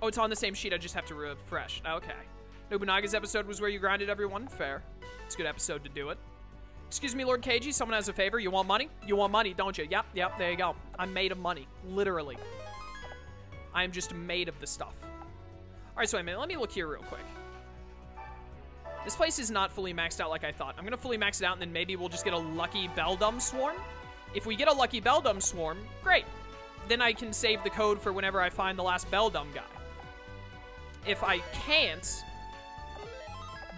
Oh, it's on the same sheet. I just have to refresh. Okay. Nobunaga's episode was where you grinded everyone. Fair. It's a good episode to do it. Excuse me, Lord KG. Someone has a favor. You want money? You want money, don't you? Yep, yep. There you go. I'm made of money. Literally. I am just made of the stuff. All right, so wait a minute. Let me look here real quick. This place is not fully maxed out like I thought. I'm going to fully max it out, and then maybe we'll just get a lucky Beldum Swarm. If we get a lucky Beldum Swarm, great. Then I can save the code for whenever I find the last Beldum guy. If I can't,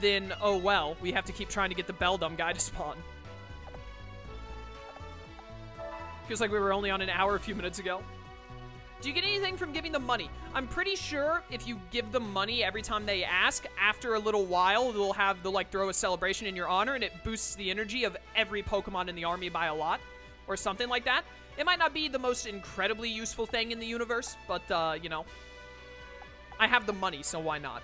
then oh well. We have to keep trying to get the Beldum guy to spawn. Feels like we were only on an hour a few minutes ago. Do you get anything from giving them money? I'm pretty sure if you give them money every time they ask, after a little while, they'll have, they'll like throw a celebration in your honor and it boosts the energy of every Pokemon in the army by a lot. Or something like that. It might not be the most incredibly useful thing in the universe, but, uh, you know. I have the money, so why not?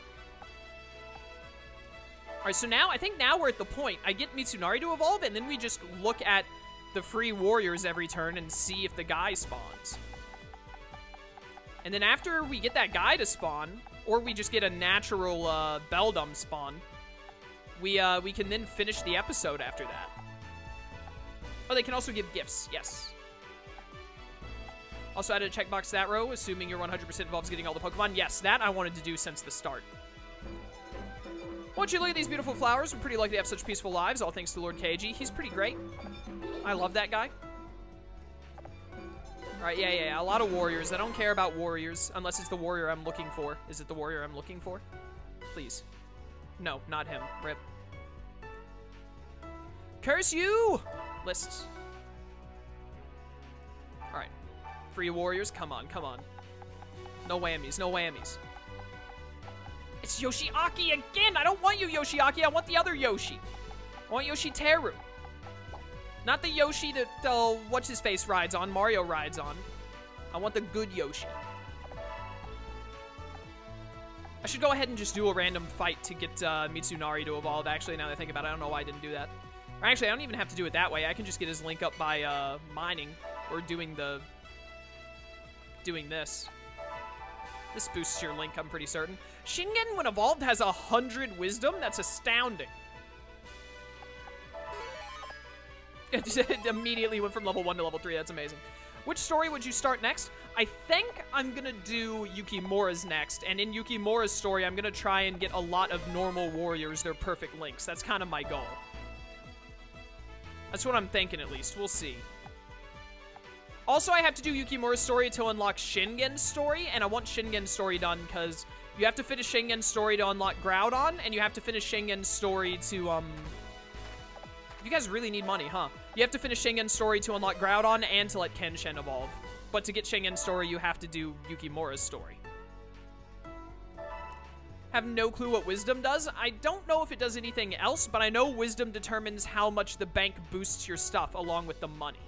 Alright, so now, I think now we're at the point. I get Mitsunari to evolve, and then we just look at the free warriors every turn and see if the guy spawns. And then after we get that guy to spawn, or we just get a natural uh, Beldum spawn, we uh, we can then finish the episode after that. Oh, they can also give gifts. Yes. Also added a checkbox that row, assuming you're 100% involved in getting all the Pokemon. Yes, that I wanted to do since the start. Won't you look at these beautiful flowers? We're pretty lucky to have such peaceful lives, all thanks to Lord KG. He's pretty great. I love that guy. Alright, yeah, yeah, yeah. A lot of warriors. I don't care about warriors unless it's the warrior I'm looking for. Is it the warrior I'm looking for? Please. No, not him. Rip. Curse you! Lists. Free warriors, come on, come on. No whammies, no whammies. It's Yoshiaki again! I don't want you, Yoshiaki! I want the other Yoshi! I want Yoshiteru. Not the Yoshi that, uh, what's his face rides on, Mario rides on. I want the good Yoshi. I should go ahead and just do a random fight to get uh, Mitsunari to evolve, actually, now that I think about it. I don't know why I didn't do that. Or actually, I don't even have to do it that way. I can just get his link up by uh, mining or doing the... doing this. This boosts your link, I'm pretty certain. Shingen, when evolved, has a hundred wisdom. That's astounding. It immediately went from level 1 to level 3. That's amazing. Which story would you start next? I think I'm to do Yukimura's next. And in Yukimura's story, I'm to try and get a lot of normal warriors their perfect links. That's kind of my goal. That's what I'm thinking, at least. We'll see. Also, I have to do Yukimura's story to unlock Shingen's story. And I want Shingen's story done because you have to finish Shingen's story to unlock Groudon. And you have to finish Shingen's story to, um... You guys really need money, huh? You have to finish Shingen's story to unlock Groudon and to let Kenshin evolve. But to get Shingen's story, you have to do Yukimura's story. Have no clue what Wisdom does. I don't know if it does anything else, but I know Wisdom determines how much the bank boosts your stuff along with the money.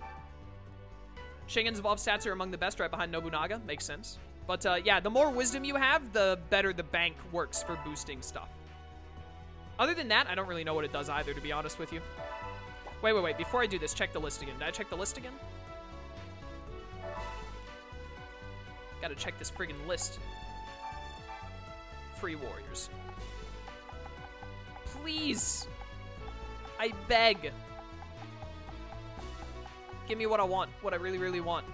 Shingen's evolved stats are among the best right behind Nobunaga. Makes sense. But uh, yeah, the more Wisdom you have, the better the bank works for boosting stuff. Other than that, I don't really know what it does either, to be honest with you. Wait, wait, wait. Before I do this, check the list again. Did I check the list again? Gotta check this friggin' list. Free warriors. Please! I beg! Give me what I want. What I really, really want.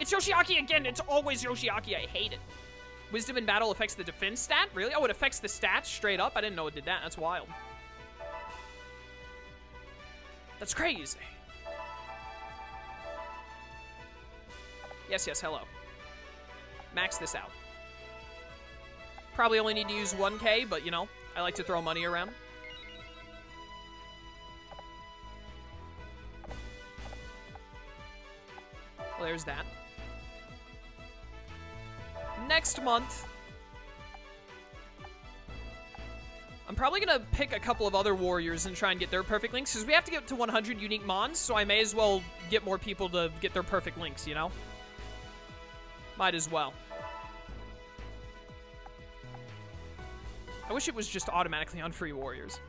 It's Yoshiaki again! It's always Yoshiaki. I hate it. Wisdom in battle affects the defense stat? Really? Oh, it affects the stats straight up? I didn't know it did that. That's wild. That's crazy. Yes, yes, hello. Max this out. Probably only need to use 1k, but you know, I like to throw money around. There's that. Next month, I'm probably going to pick a couple of other warriors and try and get their perfect links, because we have to get to 100 unique mons, so I may as well get more people to get their perfect links, you know? Might as well. I wish it was just automatically on free warriors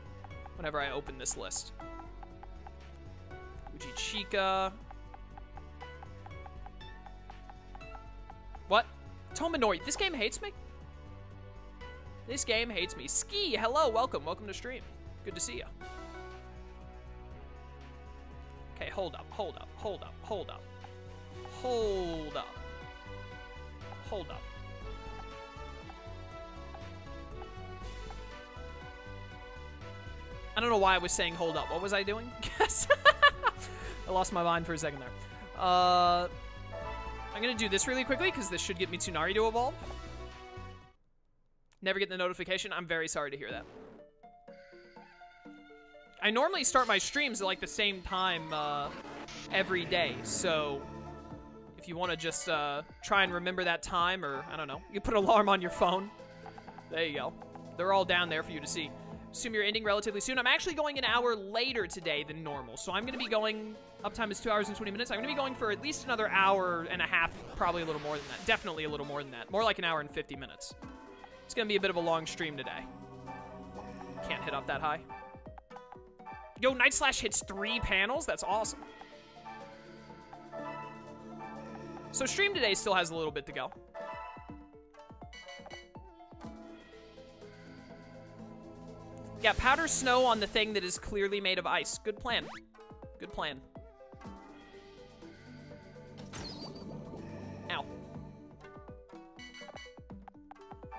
whenever I open this list. Uji Tominori, this game hates me? This game hates me. Ski, hello, welcome. Welcome to stream. Good to see you. Okay, hold up, hold up, hold up, hold up. Hold up. Hold up. I don't know why I was saying hold up. What was I doing? Yes. I lost my mind for a second there. Uh, I'm going to do this really quickly because this should get Mitsunari to evolve. Never get the notification. I'm very sorry to hear that. I normally start my streams at like the same time uh, every day, so if you want to just uh, try and remember that time, or I don't know, you put an alarm on your phone. There you go. They're all down there for you to see. Assume you're ending relatively soon. I'm actually going an hour later today than normal, so I'm going to be going. Uptime is two hours and 20 minutes. I'm going to be going for at least another hour and a half, probably a little more than that. Definitely a little more than that. More like an hour and 50 minutes. It's going to be a bit of a long stream today. Can't hit up that high. Yo, Night Slash hits three panels? That's awesome. So stream today still has a little bit to go. Yeah, powder snow on the thing that is clearly made of ice. Good plan. Good plan. Ow.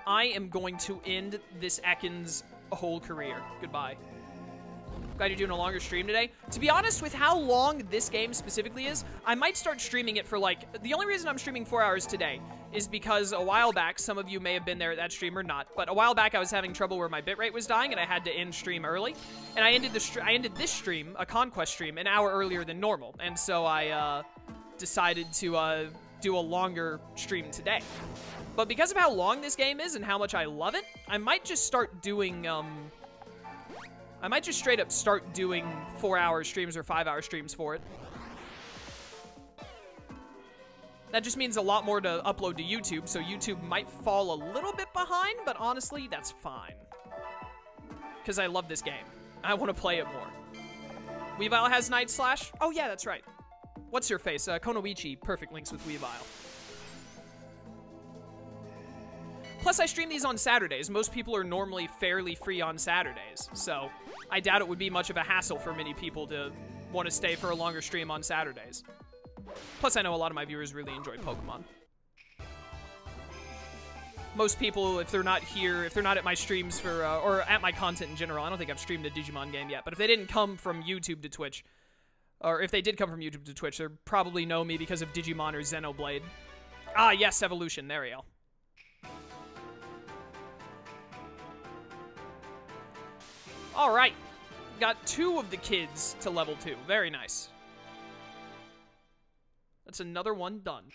I am going to end this Ekans whole career. Goodbye. Glad you're doing a longer stream today. To be honest, with how long this game specifically is, I might start streaming it for like... The only reason I'm streaming four hours today is because a while back, some of you may have been there at that stream or not, but a while back I was having trouble where my bitrate was dying and I had to end stream early. And I ended the I ended this stream, a Conquest stream, an hour earlier than normal. And so I uh, decided to uh, do a longer stream today. But because of how long this game is and how much I love it, I might just start doing... Um, I might just straight up start doing four-hour streams or five-hour streams for it. That just means a lot more to upload to YouTube, so YouTube might fall a little bit behind, but honestly, that's fine. Because I love this game. I want to play it more. Weavile has Night Slash? Oh yeah, that's right. What's your face? Uh, Kunoichi, perfect links with Weavile. Plus, I stream these on Saturdays. Most people are normally fairly free on Saturdays, so I doubt it would be much of a hassle for many people to want to stay for a longer stream on Saturdays. Plus, I know a lot of my viewers really enjoy Pokemon. Most people, if they're not here, if they're not at my streams for, uh, or at my content in general, I don't think I've streamed a Digimon game yet, but if they didn't come from YouTube to Twitch, or if they did come from YouTube to Twitch, they probably know me because of Digimon or Xenoblade. Ah, yes, Evolution, there we go. All right. Got two of the kids to level two. Very nice. That's another one done.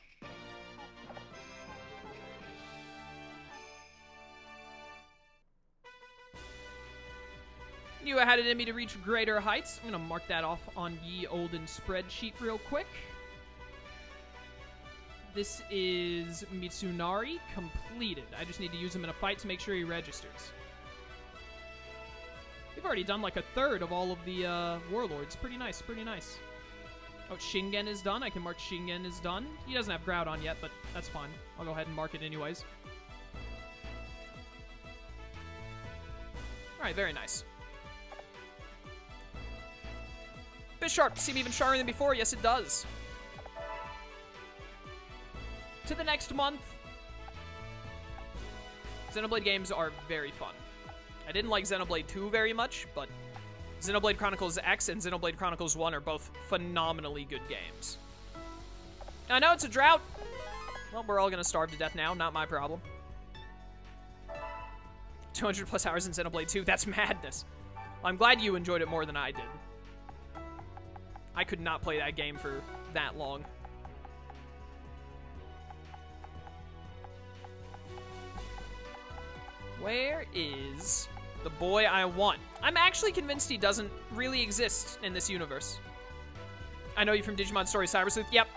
Knew I had it in me to reach greater heights. I'm going to mark that off on ye olden spreadsheet real quick. This is Mitsunari completed. I just need to use him in a fight to make sure he registers. We've already done like a third of all of the uh, warlords. Pretty nice, pretty nice. Oh, Shingen is done. I can mark Shingen is done. He doesn't have Groudon yet, but that's fine. I'll go ahead and mark it anyways. Alright, very nice. Bisharp, seem even sharper than before. Yes, it does. To the next month. Xenoblade games are very fun. I didn't like Xenoblade 2 very much, but Xenoblade Chronicles X and Xenoblade Chronicles 1 are both phenomenally good games. I know it's a drought. Well, we're all going to starve to death now. Not my problem. 200 plus hours in Xenoblade 2. That's madness. I'm glad you enjoyed it more than I did. I could not play that game for that long. Where is the boy I want. I'm actually convinced he doesn't really exist in this universe. I know you from Digimon Story Cyber Sleuth. Yep.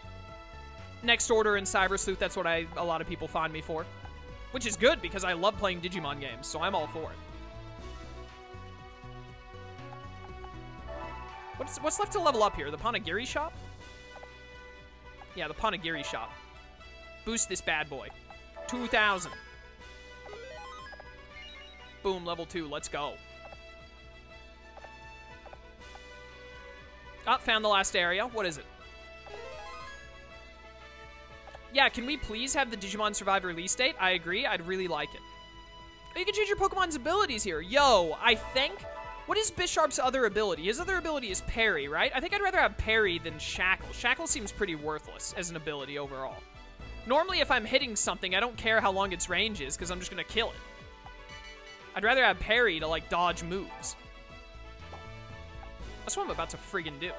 Next Order and Cyber Sleuth, that's what I a lot of people find me for. Which is good, because I love playing Digimon games, so I'm all for it. What's, what's left to level up here? The Panagiri shop? Yeah, the Panagiri shop. Boost this bad boy. 2,000. Boom, level 2. Let's go. Oh, found the last area. What is it? Yeah, can we please have the Digimon Survive release date? I agree. I'd really like it. You can change your Pokemon's abilities here. Yo, I think... What is Bisharp's other ability? His other ability is Parry, right? I think I'd rather have Parry than Shackle. Shackle seems pretty worthless as an ability overall. Normally, if I'm hitting something, I don't care how long its range is, because I'm just going to kill it. I'd rather have Parry to, like, dodge moves. That's what I'm about to friggin' do.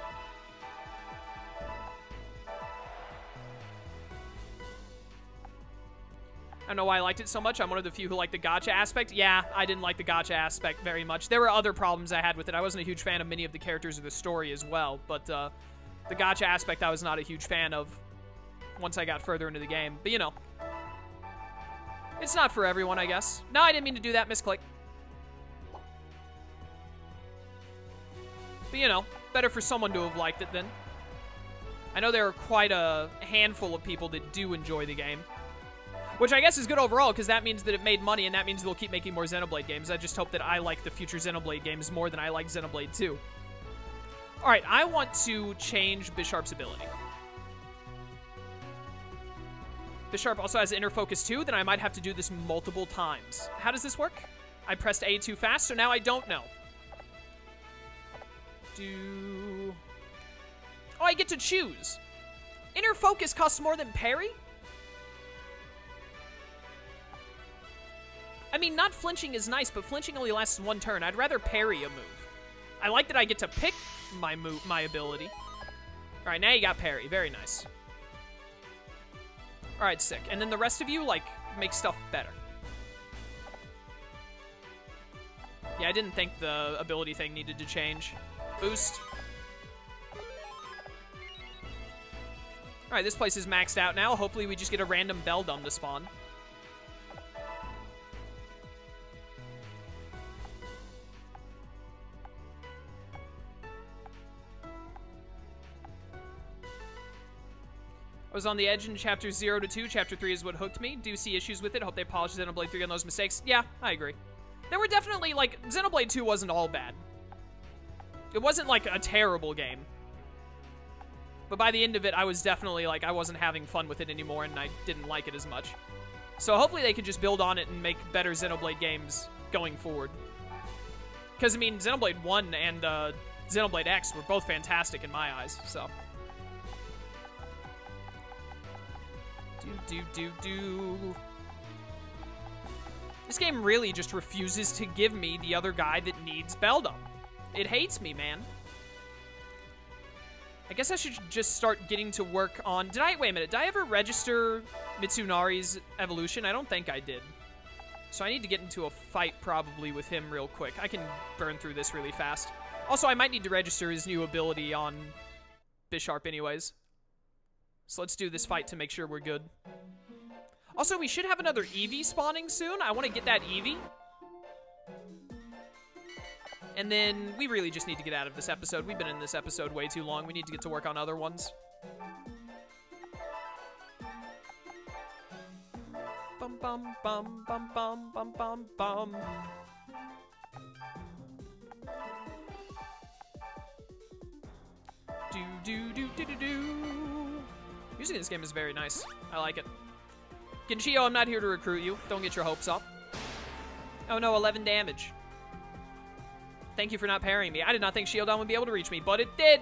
I don't know why I liked it so much. I'm one of the few who like the gacha aspect. Yeah, I didn't like the gacha aspect very much. There were other problems I had with it. I wasn't a huge fan of many of the characters or the story as well, but uh, the gacha aspect I was not a huge fan of once I got further into the game. But, you know, it's not for everyone, I guess. No, I didn't mean to do that, misclick. But, you know, better for someone to have liked it then. I know there are quite a handful of people that do enjoy the game. Which I guess is good overall, because that means that it made money, and that means they'll keep making more Xenoblade games. I just hope that I like the future Xenoblade games more than I like Xenoblade 2. Alright, I want to change Bisharp's ability. Bisharp also has Inner Focus too, then I might have to do this multiple times. How does this work? I pressed A too fast, so now I don't know. Do... Oh, I get to choose. Inner Focus costs more than Parry? I mean, not flinching is nice, but flinching only lasts one turn. I'd rather parry a move. I like that I get to pick my move, my ability. All right, now you got parry. Very nice. All right, sick. And then the rest of you, like, make stuff better. Yeah, I didn't think the ability thing needed to change. Boost. All right, this place is maxed out now. Hopefully we just get a random Beldum to spawn. Was on the edge in chapter 0 to 2. Chapter 3 is what hooked me. Do see issues with it. Hope they polish Xenoblade 3 on those mistakes. Yeah, I agree. There were definitely, like, Xenoblade 2 wasn't all bad. It wasn't, like, a terrible game. But by the end of it, I was definitely, like, I wasn't having fun with it anymore, and I didn't like it as much. So hopefully they can just build on it and make better Xenoblade games going forward. Because, I mean, Xenoblade 1 and uh, Xenoblade X were both fantastic in my eyes, so... Do, do, do, do. This game really just refuses to give me the other guy that needs Beldum. It hates me, man. I guess I should just start getting to work on... Did I... Wait a minute. Did I ever register Mitsunari's evolution? I don't think I did. So I need to get into a fight probably with him real quick. I can burn through this really fast. Also, I might need to register his new ability on Bisharp anyways. So let's do this fight to make sure we're good. Also, we should have another Eevee spawning soon. I want to get that Eevee. And then we really just need to get out of this episode. We've been in this episode way too long. We need to get to work on other ones. Bum bum bum bum bum bum bum bum. Do do do do do do. Music in this game is very nice. I like it. Ginchiyo, I'm not here to recruit you. Don't get your hopes up. Oh no, 11 damage. Thank you for not parrying me. I did not think Shieldon would be able to reach me, but it did.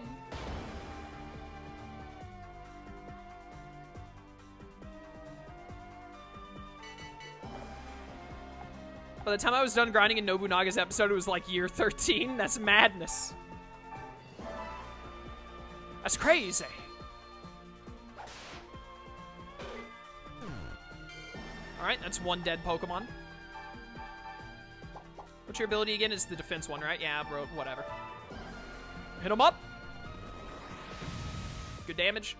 By the time I was done grinding in Nobunaga's episode, it was like year 13. That's madness. That's crazy. Alright, that's one dead Pokemon. What's your ability again? Is the defense one, right? Yeah, bro, whatever. Hit him up. Good damage.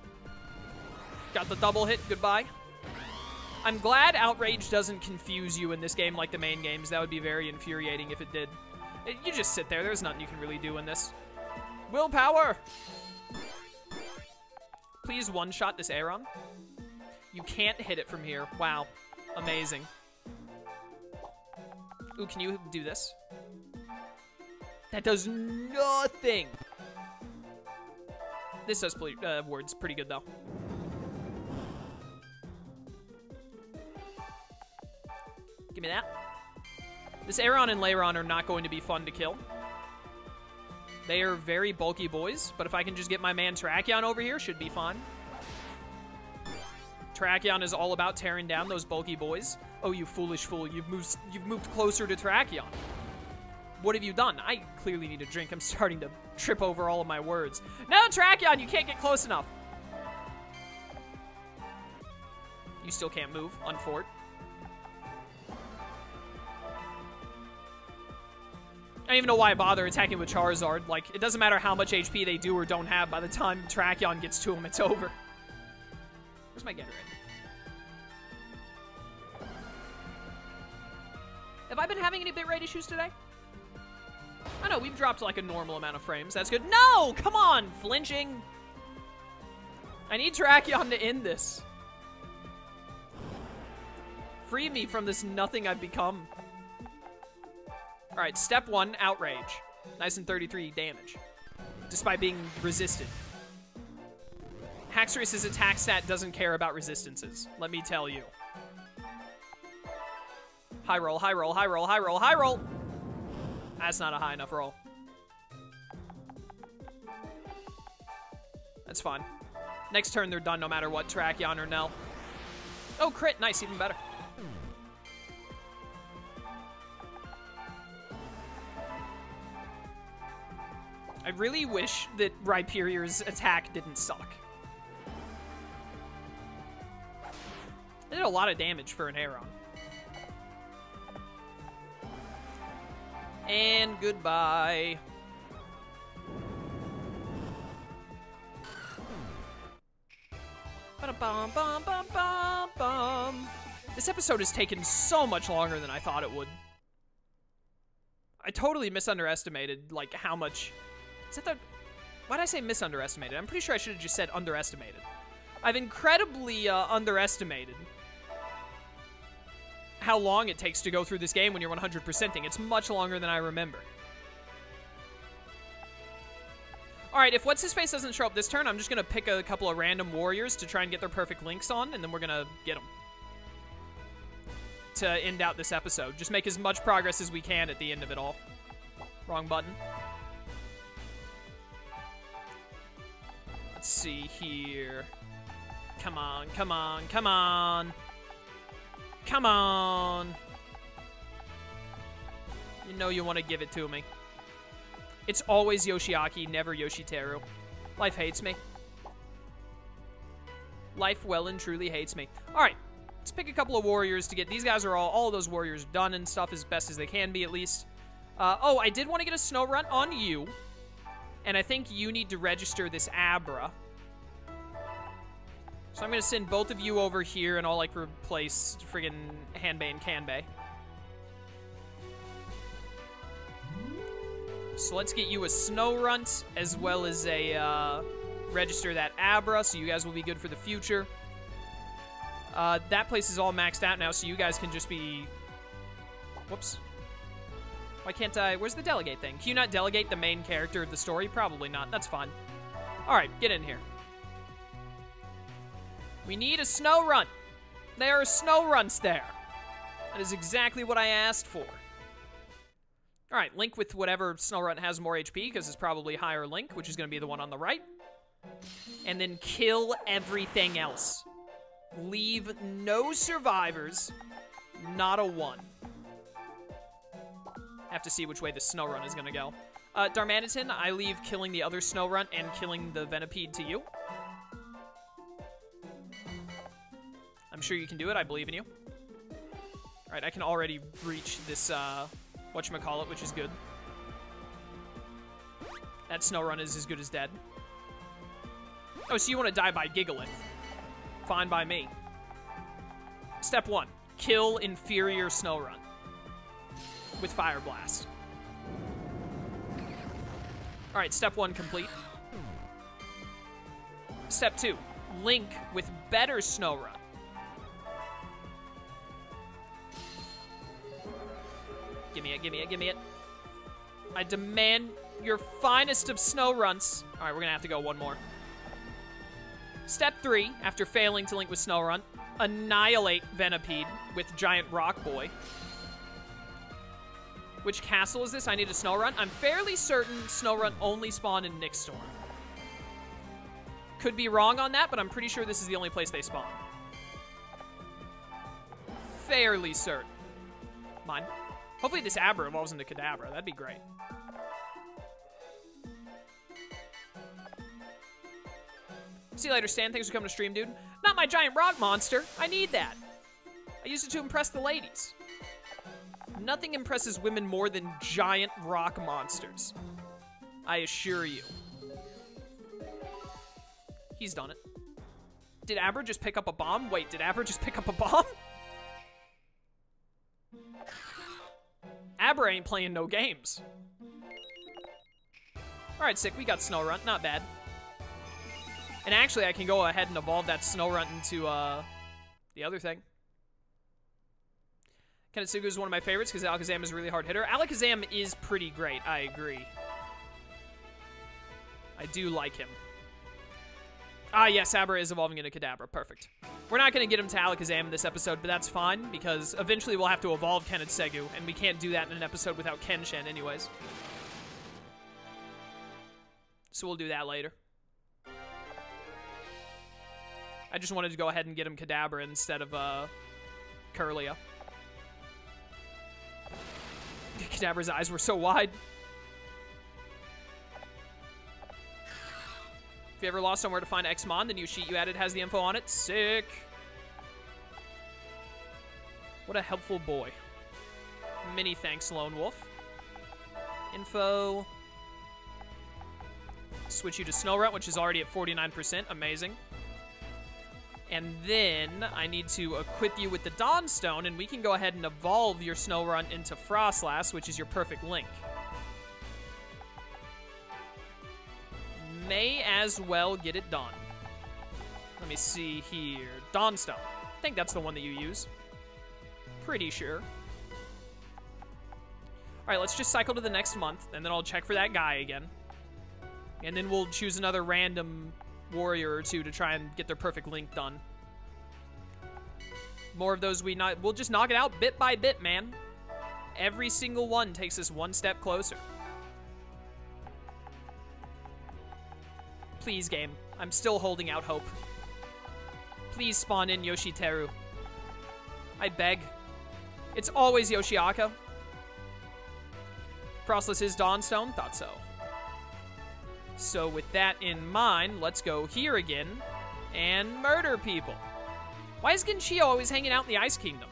Got the double hit. Goodbye. I'm glad Outrage doesn't confuse you in this game like the main games. That would be very infuriating if it did. Eh, you just sit there. There's nothing you can really do in this. Willpower! Please one-shot this Aron. You can't hit it from here. Wow. Amazing. Ooh, can you do this? That does nothing. This does uh, words pretty good though. Give me that. This Aron and Lairon are not going to be fun to kill. They are very bulky boys, but if I can just get my man Terrakion over here, should be fine. Terrakion is all about tearing down those bulky boys. Oh, you foolish fool, you've moved, you've moved closer to Terrakion. What have you done? I clearly need a drink. I'm starting to trip over all of my words. No, Terrakion, you can't get close enough. You still can't move, unfort. I don't even know why I bother attacking with Charizard. Like, it doesn't matter how much HP they do or don't have. By the time Terrakion gets to him, it's over. Where's my Gatorade? Have I been having any bitrate issues today? I know, we've dropped like a normal amount of frames. That's good. No! Come on! Flinching! I need Terrakion to end this. Free me from this nothing I've become. Alright, step one, Outrage. Nice and 33 damage. Despite being resisted. Haxorus' attack stat doesn't care about resistances, let me tell you. High roll, high roll, high roll, high roll, high roll! That's not a high enough roll. That's fine. Next turn, they're done no matter what, Terrakion or Nell. Oh, crit, nice, even better. I really wish that Rhyperior's attack didn't suck. It did a lot of damage for an Aron. And goodbye. Bum, bum, bum. This episode has taken so much longer than I thought it would. I totally misunderestimated, like, how much... Is that the... Why'd I say misunderestimated? I'm pretty sure I should have just said underestimated. I've incredibly uh, underestimated how long it takes to go through this game when you're 100%ing. It's much longer than I remember. Alright, if What's-His-Face doesn't show up this turn, I'm just going to pick a couple of random warriors to try and get their perfect links on, and then we're going to get them. To end out this episode. Just make as much progress as we can at the end of it all. Wrong button. Let's see here. Come on, come on, come on. Come on. You know you want to give it to me. It's always Yoshiaki, never Yoshiteru. Life hates me. Life well and truly hates me. Alright, let's pick a couple of warriors to get... These guys are all... All those warriors done and stuff as best as they can be, at least. Uh, oh, I did want to get a Snorunt on you. And I think you need to register this Abra. So I'm to send both of you over here, and I'll, like, replace friggin' Hanbei and Kanbei. So let's get you a Snorunt as well as a, uh, register that Abra, so you guys will be good for the future. Uh, that place is all maxed out now, so you guys can just be... Whoops. Why can't I... Where's the delegate thing? Can you not delegate the main character of the story? Probably not. That's fine. Alright, get in here. We need a Snorunt. There are Snorunts there. That is exactly what I asked for. All right, link with whatever Snorunt has more HP, because it's probably higher link, which is going to be the one on the right. And then kill everything else. Leave no survivors, not a one. Have to see which way the Snorunt is going to go. Uh, Darmanitan, I leave killing the other Snorunt and killing the Venipede to you. I'm sure you can do it. I believe in you. All right, I can already reach this, uh, whatchamacallit, which is good. That Snorunt is as good as dead. Oh, so you want to die by Gigalith. Fine by me. Step one, kill inferior Snorunt with Fire Blast. All right, step one complete. Step two, link with better Snorunt. Give me it, give me it, give me it. I demand your finest of Snorunts. All right, we're gonna have to go one more. Step three, after failing to link with Snorunt, annihilate Venipede with Giant Rock Boy. Which castle is this? I need a Snorunt. I'm fairly certain Snorunt only spawn in Nixtorm. Could be wrong on that, but I'm pretty sure this is the only place they spawn. Fairly certain. Mine. Hopefully this Abra evolves into Kadabra. That'd be great. See you later, Stan. Thanks for coming to stream, dude. Not my giant rock monster. I need that. I use it to impress the ladies. Nothing impresses women more than giant rock monsters. I assure you. He's done it. Did Abra just pick up a bomb? Wait, did Abra just pick up a bomb? Abra ain't playing no games. Alright, sick. We got Snorunt. Not bad. And actually, I can go ahead and evolve that Snorunt into uh, the other thing. Kanetsugu is one of my favorites because Alakazam is a really hard hitter. Alakazam is pretty great. I agree. I do like him. Ah, yes, Abra is evolving into Kadabra. Perfect. We're not going to get him to Alakazam in this episode, but that's fine, because eventually we'll have to evolve Kanetsugu, and Segu, and we can't do that in an episode without Kenshin anyways. So we'll do that later. I just wanted to go ahead and get him Kadabra instead of, uh, Kirlia. Kadabra's eyes were so wide. If you ever lost somewhere to find Xmon, the new sheet you added has the info on it. Sick. What a helpful boy. Many thanks, Lone Wolf. Info. Switch you to Snorunt, which is already at 49%. Amazing. And then I need to equip you with the Dawnstone, and we can go ahead and evolve your Snorunt into Froslass, which is your perfect link. May as well get it done. Let me see here. Dawnstone. I think that's the one that you use. Pretty sure. Alright, let's just cycle to the next month, and then I'll check for that guy again. And then we'll choose another random warrior or two to try and get their perfect link done. More of those we not we'll just knock it out bit by bit, man. Every single one takes us one step closer. Please, game. I'm still holding out hope. Please spawn in Yoshiteru. I beg. It's always Yoshiaki. Froslass is Dawnstone? Thought so. So with that in mind, let's go here again and murder people. Why is Ginchiyo always hanging out in the Ice Kingdom?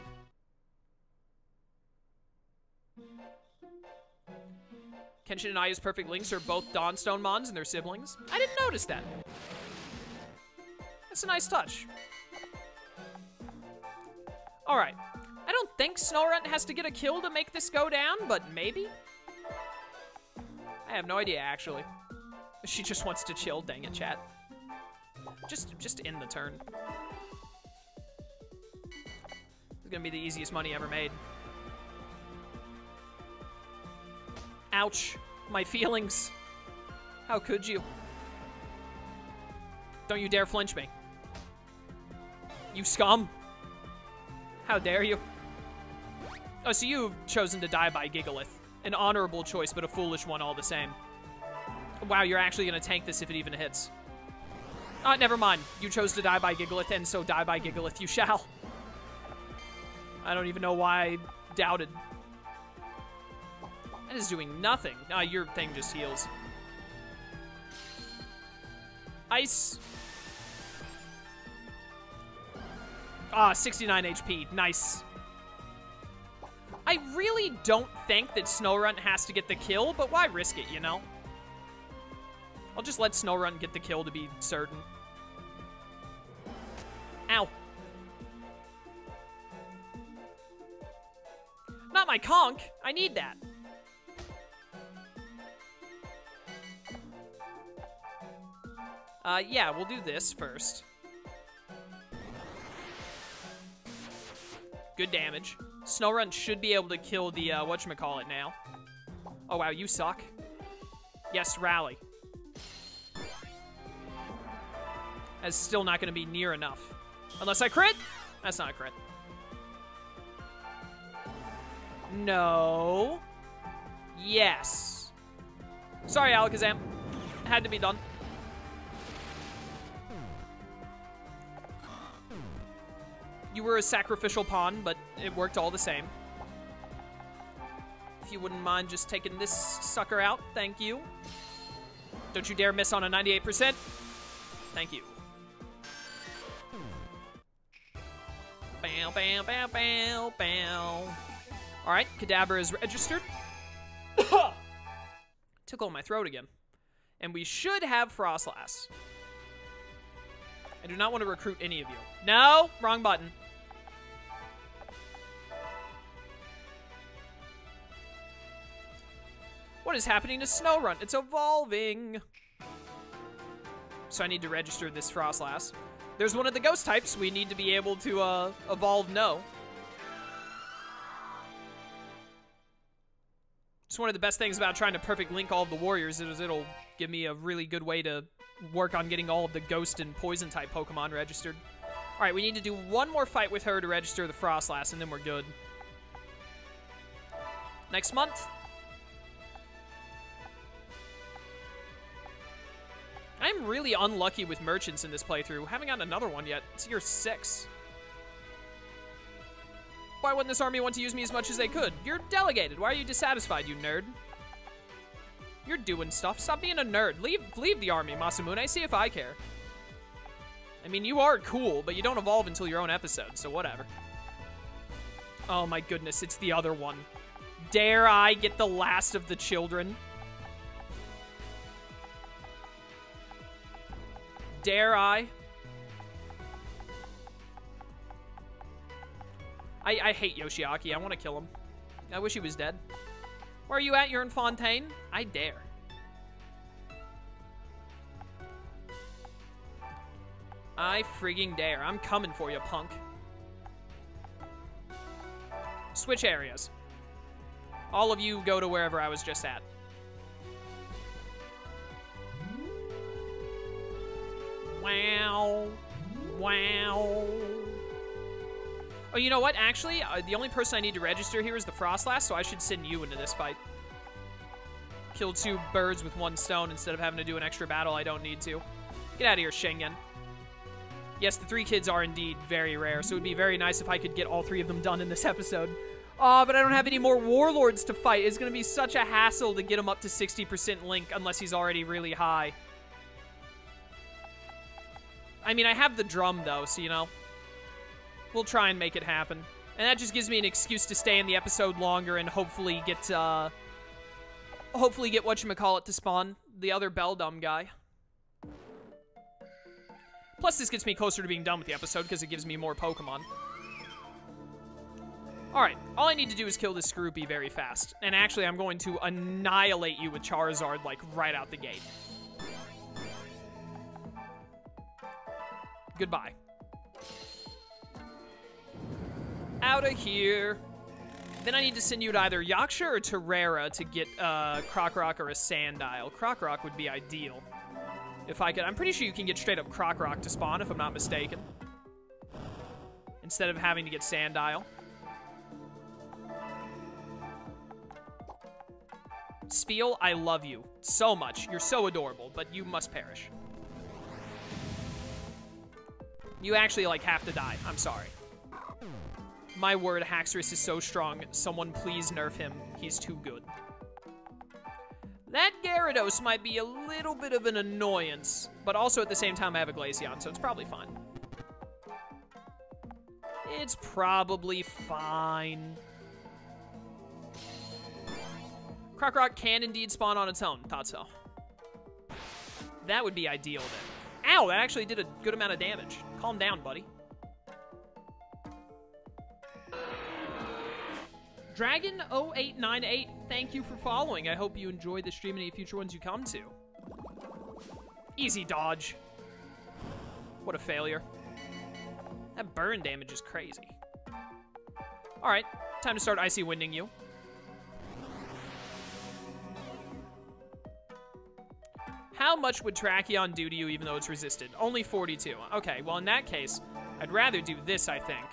Kenshin and Aya's perfect links are both Dawnstone Mons and their siblings. I didn't notice that. That's a nice touch. All right. I don't think Snorunt has to get a kill to make this go down, but maybe? I have no idea, actually. She just wants to chill, dang it, chat. Just, just end the turn. It's gonna be the easiest money ever made. Ouch. My feelings. How could you? Don't you dare flinch me. You scum. How dare you? Oh, so you've chosen to die by Gigalith. An honorable choice, but a foolish one all the same. Wow, you're actually going to tank this if it even hits. Ah, uh, never mind. You chose to die by Gigalith, and so die by Gigalith you shall. I don't even know why I doubted. That is doing nothing. Ah, your thing just heals. Ice. Ah, 69 HP. Nice. I really don't think that Snorunt has to get the kill, but why risk it, you know? I'll just let Snorunt get the kill to be certain. Ow. Not my conch. I need that. Uh, yeah, we'll do this first. Good damage. Snorunt should be able to kill the, uh, whatchamacallit now. Oh, wow, you suck. Yes, rally. That's still not going to be near enough. Unless I crit? That's not a crit. No. Yes. Sorry, Alakazam. Had to be done. You were a sacrificial pawn, but it worked all the same. If you wouldn't mind just taking this sucker out, thank you. Don't you dare miss on a 98%. Thank you. Bow, bow, bow, bow, bow. All right, Kadabra is registered. Tickle my throat again. And we should have Froslass. I do not want to recruit any of you. No, wrong button. What is happening to Snorunt? It's evolving. So I need to register this Froslass. There's one of the ghost types. We need to be able to uh, evolve no. It's one of the best things about trying to perfect link all of the warriors is it'll give me a really good way to work on getting all of the ghost and poison type Pokemon registered. All right, we need to do one more fight with her to register the Froslass, and then we're good. Next month, I'm really unlucky with merchants in this playthrough. Haven't gotten another one yet. It's year six. Why wouldn't this army want to use me as much as they could? You're delegated. Why are you dissatisfied, you nerd? You're doing stuff. Stop being a nerd. Leave leave the army, Masamune. See if I care. I mean, you are cool, but you don't evolve until your own episode, so whatever. Oh my goodness, it's the other one. Dare I get the last of the children? Dare I? I, I hate Yoshiaki. I want to kill him. I wish he was dead. Where are you at? You're in Fontaine? I dare. I frigging dare. I'm coming for you, punk. Switch areas. All of you go to wherever I was just at. Wow. Wow. Oh, you know what? Actually, uh, the only person I need to register here is the Froslass, so I should send you into this fight. Kill two birds with one stone instead of having to do an extra battle I don't need to. Get out of here, Shingen. Yes, the three kids are indeed very rare, so it would be very nice if I could get all three of them done in this episode. Aw, but I don't have any more warlords to fight. It's going to be such a hassle to get him up to 60% Link unless he's already really high. I mean, I have the drum, though, so, you know. We'll try and make it happen. And that just gives me an excuse to stay in the episode longer and hopefully get, uh... Hopefully get whatchamacallit to spawn. The other Beldum guy. Plus, this gets me closer to being done with the episode because it gives me more Pokemon. Alright, all I need to do is kill this Skorupi very fast. And actually, I'm going to annihilate you with Charizard, like, right out the gate. Goodbye. Out of here. Then I need to send you to either Yaksha or Terrera to get a uh, Krokorok or a Sandile. Krokorok would be ideal. If I could. I'm pretty sure you can get straight up Krokorok to spawn, if I'm not mistaken. Instead of having to get Sandile. Spheal, I love you so much. You're so adorable, but you must perish. You actually, like, have to die. I'm sorry. My word, Haxorus is so strong. Someone please nerf him. He's too good. That Gyarados might be a little bit of an annoyance, but also at the same time I have a Glaceon, so it's probably fine. It's probably fine. Krokorok can indeed spawn on its own. Thought so. That would be ideal then. Ow, that actually did a good amount of damage. Calm down, buddy. Dragon0898, thank you for following. I hope you enjoy the stream and any future ones you come to. Easy dodge. What a failure. That burn damage is crazy. Alright, Time to start icy winding you. How much would Tracheon do to you even though it's resisted? Only 42. Okay, well in that case, I'd rather do this, I think.